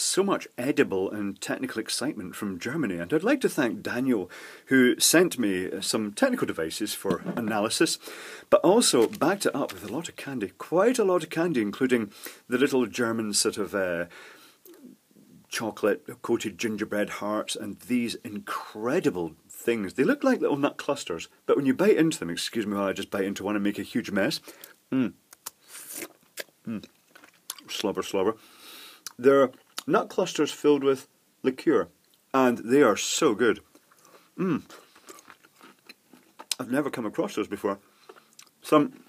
so much edible and technical excitement from Germany. And I'd like to thank Daniel, who sent me some technical devices for analysis, but also backed it up with a lot of candy, quite a lot of candy, including the little German sort of. Uh, chocolate coated gingerbread hearts and these incredible things. They look like little nut clusters, but when you bite into them, excuse me while I just bite into one and make a huge mess. Mmm. Mmm. Slobber, slobber. They're nut clusters filled with liqueur, and they are so good. Mmm. I've never come across those before. Some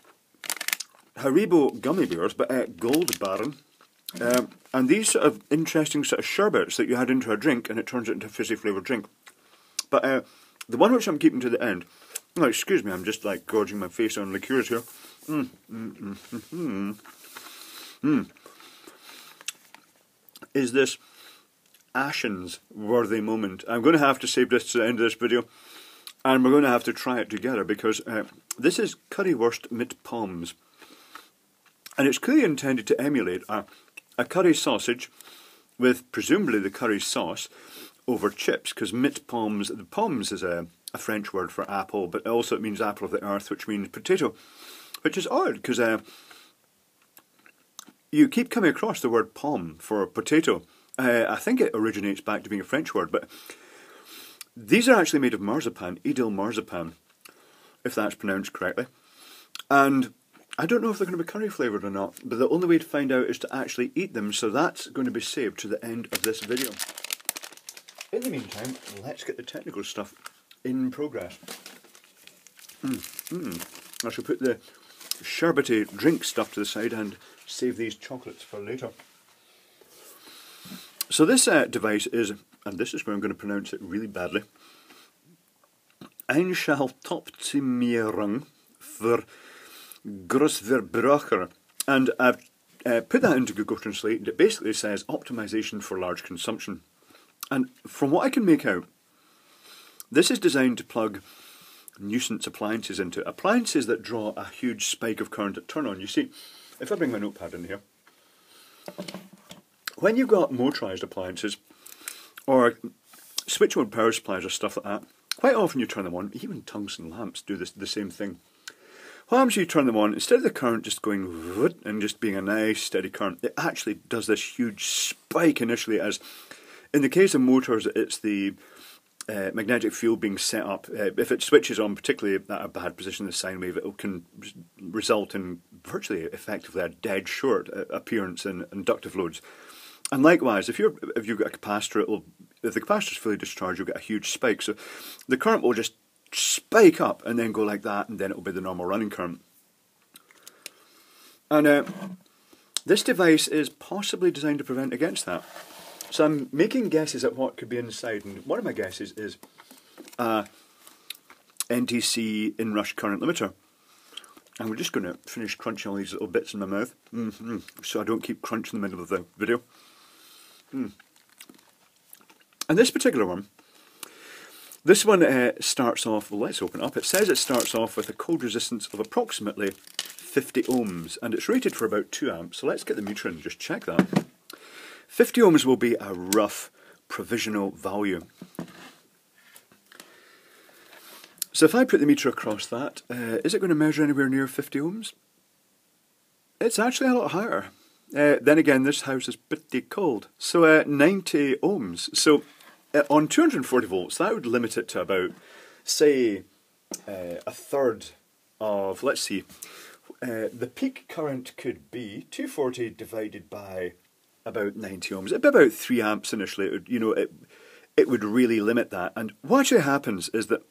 Haribo gummy bears, but at Goldbären. Um, and these sort of interesting sort of sherbets that you add into a drink and it turns it into a fizzy flavoured drink. But uh, the one which I'm keeping to the end, oh, excuse me, I'm just like gorging my face on liqueurs here. Mmm, mmm, mmm is this Ashens worthy moment. I'm going to have to save this to the end of this video, and we're going to have to try it together because uh, this is currywurst mit Pommes, and it's clearly intended to emulate a, a curry sausage with presumably the curry sauce over chips because mit Pommes, the Pommes is a, a French word for apple, but also it means apple of the earth, which means potato, which is odd because. Uh, you keep coming across the word pomme for potato. Uh, I think it originates back to being a French word, but these are actually made of marzipan, Edel marzipan, if that's pronounced correctly. And I don't know if they're going to be curry flavoured or not, but the only way to find out is to actually eat them, so that's going to be saved to the end of this video. In the meantime, let's get the technical stuff in progress. Mm, mm. I shall put the sherbety drink stuff to the side and save these chocolates for later. So this uh, device is, and this is where I'm going to pronounce it really badly, Einschaltoptimierung für Großverbraucher. And I've uh, put that into Google Translate and it basically says optimization for large consumption. And from what I can make out, this is designed to plug nuisance appliances into appliances that draw a huge spike of current at turn on. You see, if I bring my notepad in here, when you've got motorised appliances or switch on power supplies or stuff like that, quite often you turn them on, even tungsten lamps do this the same thing. What happens you turn them on, instead of the current just going and just being a nice steady current, it actually does this huge spike initially as in the case of motors it's the uh, magnetic field being set up, uh, if it switches on, particularly at a bad position, the sine wave, it can result in virtually effectively a dead short uh, appearance in inductive loads. And likewise, if you're if you've got a capacitor, it'll if the capacitor is fully discharged, you'll get a huge spike. So the current will just spike up and then go like that, and then it'll be the normal running current. And uh, this device is possibly designed to prevent against that. So I'm making guesses at what could be inside, and one of my guesses is a NTC inrush current limiter. And we're just going to finish crunching all these little bits in my mouth, mm -hmm. so I don't keep crunching in the middle of the video. Mm. And this particular one, this one uh, starts off, well let's open it up, it says it starts off with a cold resistance of approximately 50 ohms, and it's rated for about 2 amps, so let's get the meter and just check that. 50 ohms will be a rough provisional value. So if I put the meter across that, uh, is it going to measure anywhere near 50 ohms? It's actually a lot higher. Uh, then again, this house is pretty cold. So uh, 90 ohms. So uh, on 240 volts, that would limit it to about, say, uh, a third of, let's see, uh, the peak current could be 240 divided by about 90 ohms. It'd be about 3 amps initially. It would, you know, it, it would really limit that. And what actually happens is that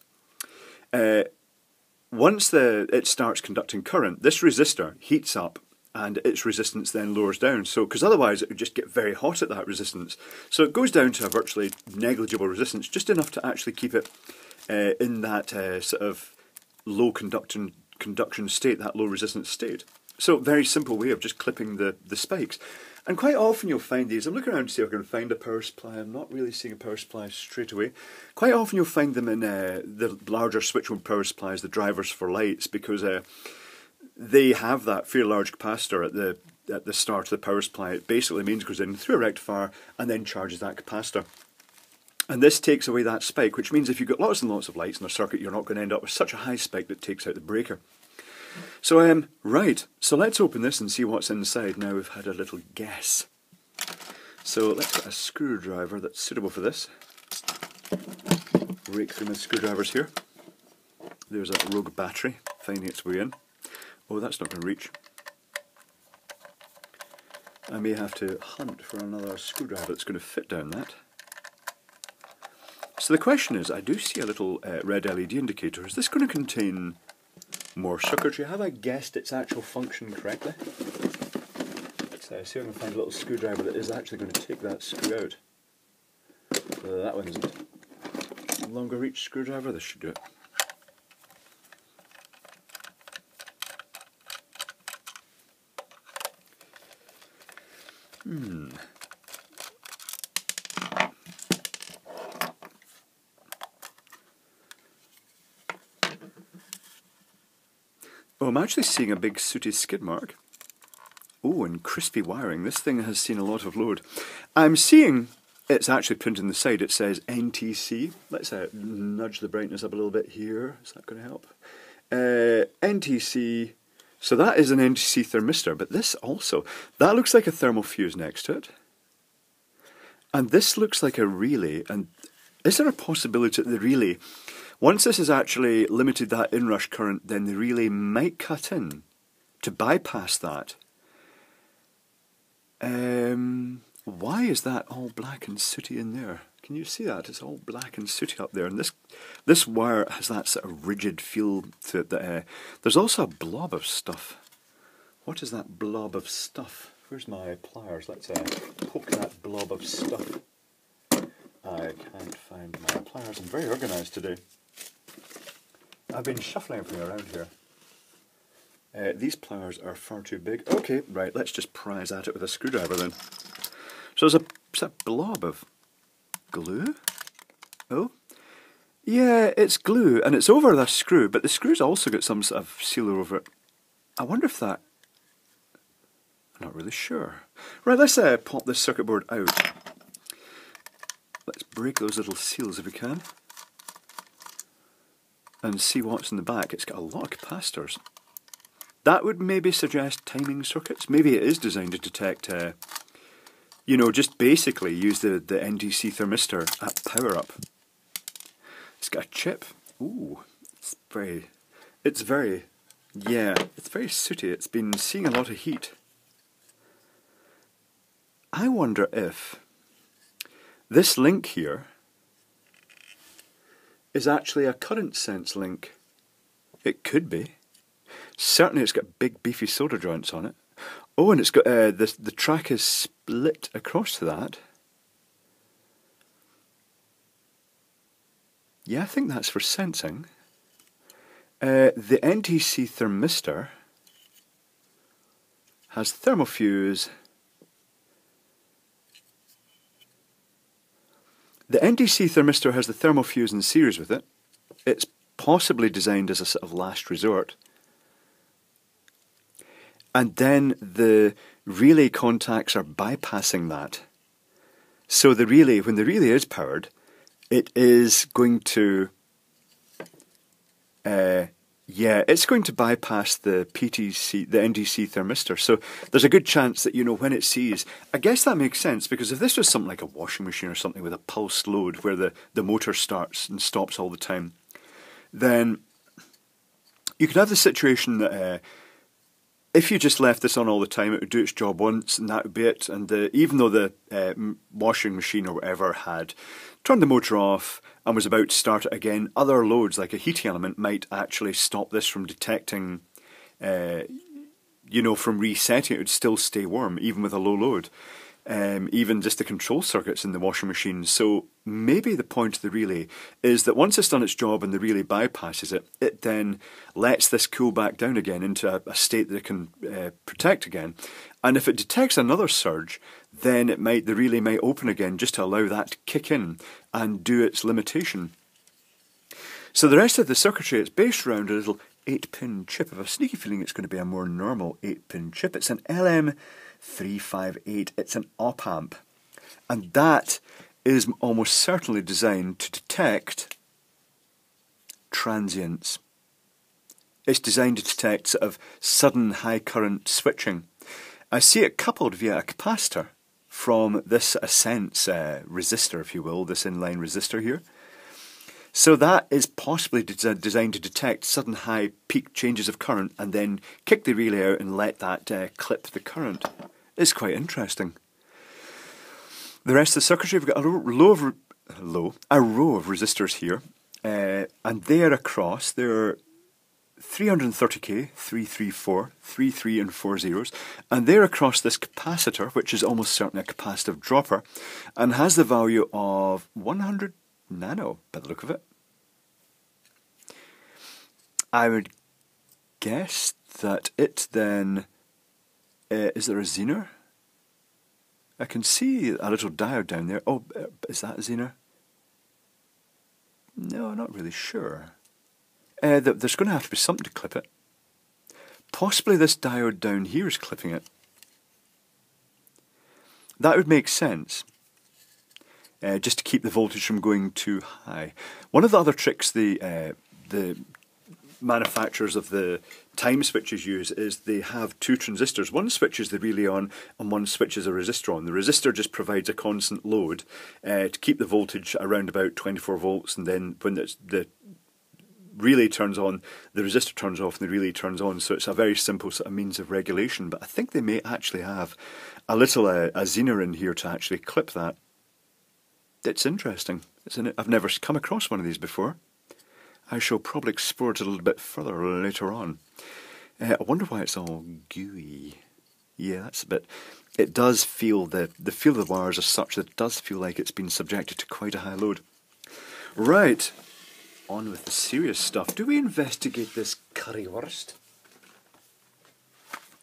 uh, once the it starts conducting current, this resistor heats up and its resistance then lowers down. So, because otherwise it would just get very hot at that resistance. So it goes down to a virtually negligible resistance, just enough to actually keep it uh, in that uh, sort of low conduction conduction state, that low resistance state. So, very simple way of just clipping the the spikes. And quite often you'll find these, I'm looking around to see if I can find a power supply, I'm not really seeing a power supply straight away. Quite often you'll find them in uh, the larger switch mode power supplies, the drivers for lights, because uh, they have that fairly large capacitor at the at the start of the power supply. It basically means it goes in through a rectifier and then charges that capacitor. And this takes away that spike, which means if you've got lots and lots of lights in a circuit, you're not going to end up with such a high spike that takes out the breaker. So, um, right, so let's open this and see what's inside. Now we've had a little guess. So let's get a screwdriver that's suitable for this. Rake through my screwdrivers here. There's a rogue battery finding its way in. Oh, that's not going to reach. I may have to hunt for another screwdriver that's going to fit down that. So the question is, I do see a little uh, red LED indicator. Is this going to contain more circuitry? Have I guessed its actual function correctly? Uh, see if I can find a little screwdriver that is actually going to take that screw out. Uh, that one isn't. Longer reach screwdriver, this should do it. Hmm. Oh, I'm actually seeing a big sooty skid mark. Oh, and crispy wiring. This thing has seen a lot of load. I'm seeing it's actually printed on the side. It says NTC. Let's uh, nudge the brightness up a little bit here. Is that going to help? Uh, NTC. So that is an NTC thermistor, but this also, that looks like a thermal fuse next to it. And this looks like a relay. And is there a possibility that the relay once this has actually limited that inrush current, then the relay might cut in to bypass that. Um, why is that all black and sooty in there? Can you see that? It's all black and sooty up there. And this this wire has that sort of rigid feel to it. That, uh, there's also a blob of stuff. What is that blob of stuff? Where's my pliers? Let's uh, poke that blob of stuff. I can't find my pliers. I'm very organised today. I've been shuffling everything around here. Uh, these pliers are far too big. Okay, right, let's just prise at it with a screwdriver then. So there's a, a blob of glue. Oh, yeah, it's glue, and it's over the screw, but the screw's also got some sort of sealer over it. I wonder if that... I'm not really sure. Right, let's uh, pop this circuit board out. Let's break those little seals if we can and see what's in the back. It's got a lot of capacitors. That would maybe suggest timing circuits. Maybe it is designed to detect, uh, you know, just basically use the, the NTC thermistor at power up. It's got a chip. Ooh, it's very, it's very, yeah, it's very sooty. It's been seeing a lot of heat. I wonder if this link here is actually a current sense link. It could be. Certainly it's got big beefy solder joints on it. Oh, and it's got uh, the, the track is split across to that. Yeah, I think that's for sensing. Uh, the NTC thermistor has thermofuse The NTC thermistor has the in series with it. It's possibly designed as a sort of last resort. And then the relay contacts are bypassing that. So the relay, when the relay is powered, it is going to uh, yeah, it's going to bypass the PTC, the NTC thermistor. So there's a good chance that, you know, when it sees, I guess that makes sense because if this was something like a washing machine or something with a pulse load where the, the motor starts and stops all the time, then you could have the situation that uh, if you just left this on all the time, it would do its job once and that would be it. And the, even though the uh, washing machine or whatever had turned the motor off and was about to start it again, other loads like a heating element might actually stop this from detecting, uh, you know, from resetting. It would still stay warm even with a low load. Um, even just the control circuits in the washing machine. So maybe the point of the relay is that once it's done its job and the relay bypasses it, it then lets this cool back down again into a, a state that it can uh, protect again. And if it detects another surge, then it might the relay might open again just to allow that to kick in and do its limitation. So the rest of the circuitry is based around a little 8 pin chip. I have a sneaky feeling it's going to be a more normal 8 pin chip. It's an LM358, it's an op amp. And that is almost certainly designed to detect transients. It's designed to detect sort of sudden high current switching. I see it coupled via a capacitor from this a sense uh, resistor, if you will, this inline resistor here. So that is possibly de designed to detect sudden high peak changes of current and then kick the relay out and let that uh, clip the current. It's quite interesting. The rest of the circuitry, we've got a row of, low, a row of resistors here, uh, and they're across, they're 330k, 334, 33 and 4 zeros, and they're across this capacitor, which is almost certainly a capacitive dropper, and has the value of 100 nano by the look of it. I would guess that it then. Uh, is there a Zener? I can see a little diode down there. Oh, uh, is that a Zener? No, I'm not really sure. Uh, there's going to have to be something to clip it. Possibly this diode down here is clipping it. That would make sense uh, just to keep the voltage from going too high. One of the other tricks the uh, the manufacturers of the time switches use is they have two transistors. One switches the relay on and one switches a resistor on. The resistor just provides a constant load uh, to keep the voltage around about 24 volts and then when the relay turns on, the resistor turns off and the relay turns on. So it's a very simple sort of means of regulation. But I think they may actually have a little uh, a Zener in here to actually clip that it's interesting, isn't it? I've never come across one of these before. I shall probably explore it a little bit further later on. Uh, I wonder why it's all gooey. Yeah, that's a bit. It does feel the the feel of the wires are such that it does feel like it's been subjected to quite a high load. Right, on with the serious stuff. Do we investigate this currywurst?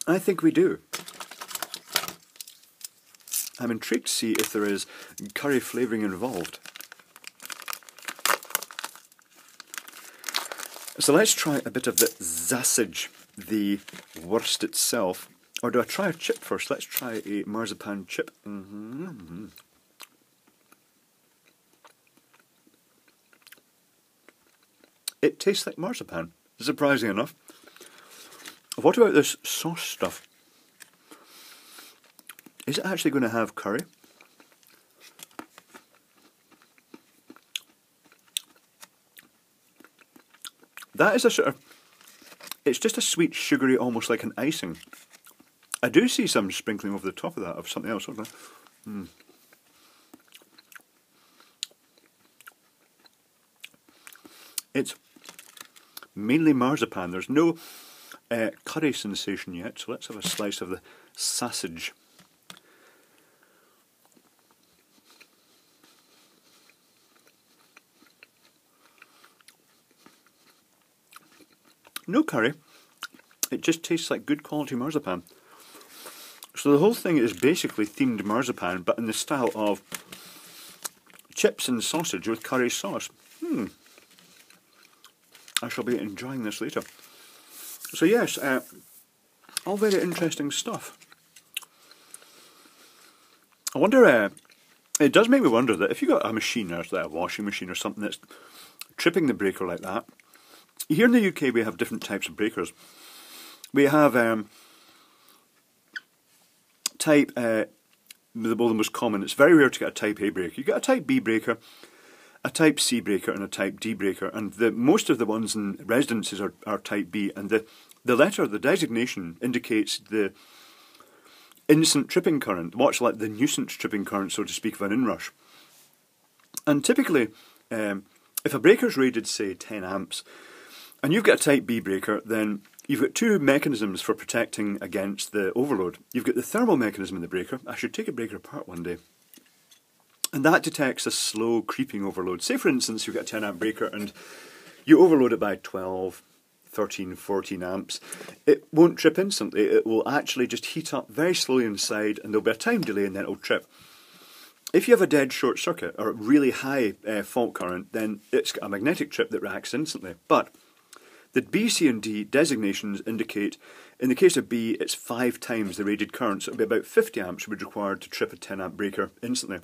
I think we do. I'm intrigued to see if there is curry flavouring involved. So let's try a bit of the sausage, the wurst itself. Or do I try a chip first? Let's try a marzipan chip. Mm -hmm. It tastes like marzipan, surprising enough. What about this sauce stuff? Is it actually going to have curry? That is a sort of, it's just a sweet, sugary, almost like an icing. I do see some sprinkling over the top of that of something else. Mm. It's mainly marzipan. There's no uh, curry sensation yet, so let's have a slice of the sausage. No curry. It just tastes like good quality marzipan. So the whole thing is basically themed marzipan, but in the style of chips and sausage with curry sauce. Hmm. I shall be enjoying this later. So yes, uh, all very interesting stuff. I wonder, uh, it does make me wonder that if you got a machine or a washing machine or something that's tripping the breaker like that, here in the UK, we have different types of breakers. We have um, type, uh, the, well, the most common, it's very rare to get a type A breaker. You get a type B breaker, a type C breaker, and a type D breaker. And the most of the ones in residences are, are type B. And the, the letter, the designation, indicates the instant tripping current, much like the nuisance tripping current, so to speak, of an inrush. And typically, um, if a breaker is rated, say, 10 amps, and you've got a type B breaker, then you've got two mechanisms for protecting against the overload. You've got the thermal mechanism in the breaker. I should take a breaker apart one day. And that detects a slow creeping overload. Say, for instance, you've got a 10 amp breaker and you overload it by 12, 13, 14 amps. It won't trip instantly. It will actually just heat up very slowly inside and there'll be a time delay and then it'll trip. If you have a dead short circuit or a really high uh, fault current, then it's got a magnetic trip that reacts instantly. But The B, C, and D designations indicate, in the case of B, it's five times the rated current, so it would be about 50 amps would be required to trip a 10 amp breaker instantly.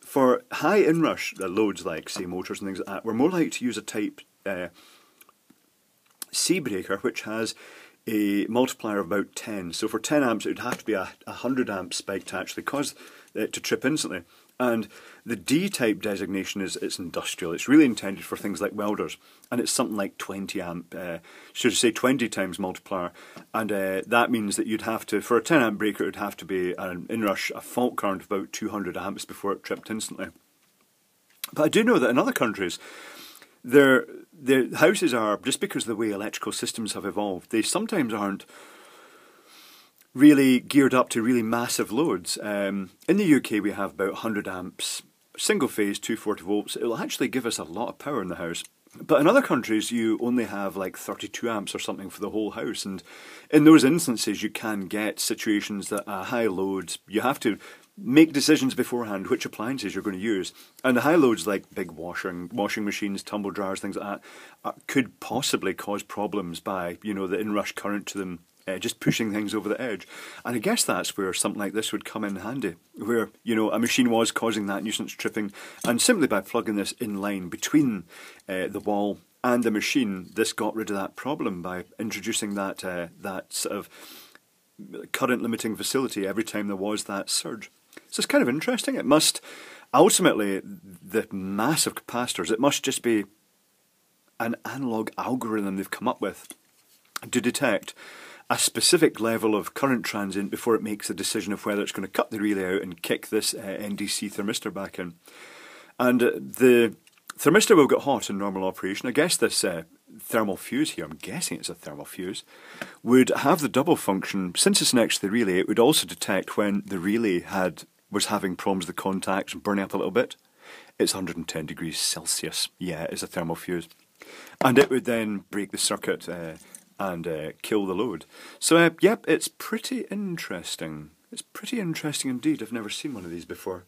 For high inrush loads like, say, motors and things like that, we're more likely to use a type uh, C breaker, which has a multiplier of about 10. So for 10 amps, it would have to be a 100 amp spike to actually cause it to trip instantly. And the D-type designation is it's industrial. It's really intended for things like welders, and it's something like 20 amp, uh, should I say 20 times multiplier, and uh, that means that you'd have to, for a 10 amp breaker, it would have to be an inrush, a fault current of about 200 amps before it tripped instantly. But I do know that in other countries, their their houses are just because of the way electrical systems have evolved. They sometimes aren't really geared up to really massive loads. Um, in the UK, we have about 100 amps, single phase, 240 volts. It'll actually give us a lot of power in the house. But in other countries, you only have like 32 amps or something for the whole house. And in those instances, you can get situations that are high loads. You have to make decisions beforehand which appliances you're going to use. And the high loads like big washing washing machines, tumble dryers, things like that, could possibly cause problems by you know the inrush current to them uh, just pushing things over the edge. And I guess that's where something like this would come in handy, where you know a machine was causing that nuisance tripping, and simply by plugging this in line between uh, the wall and the machine, this got rid of that problem by introducing that uh, that sort of current limiting facility every time there was that surge. So it's kind of interesting. It must ultimately the massive capacitors. It must just be an analog algorithm they've come up with to detect a specific level of current transient before it makes a decision of whether it's going to cut the relay out and kick this uh, NTC thermistor back in. And uh, the thermistor will get hot in normal operation. I guess this uh, thermal fuse here, I'm guessing it's a thermal fuse, would have the double function. Since it's next to the relay, it would also detect when the relay had was having problems with the contacts and burning up a little bit. It's 110 degrees Celsius. Yeah, it's a thermal fuse. And it would then break the circuit uh, and uh, kill the load. So, uh, yep, it's pretty interesting. It's pretty interesting indeed. I've never seen one of these before.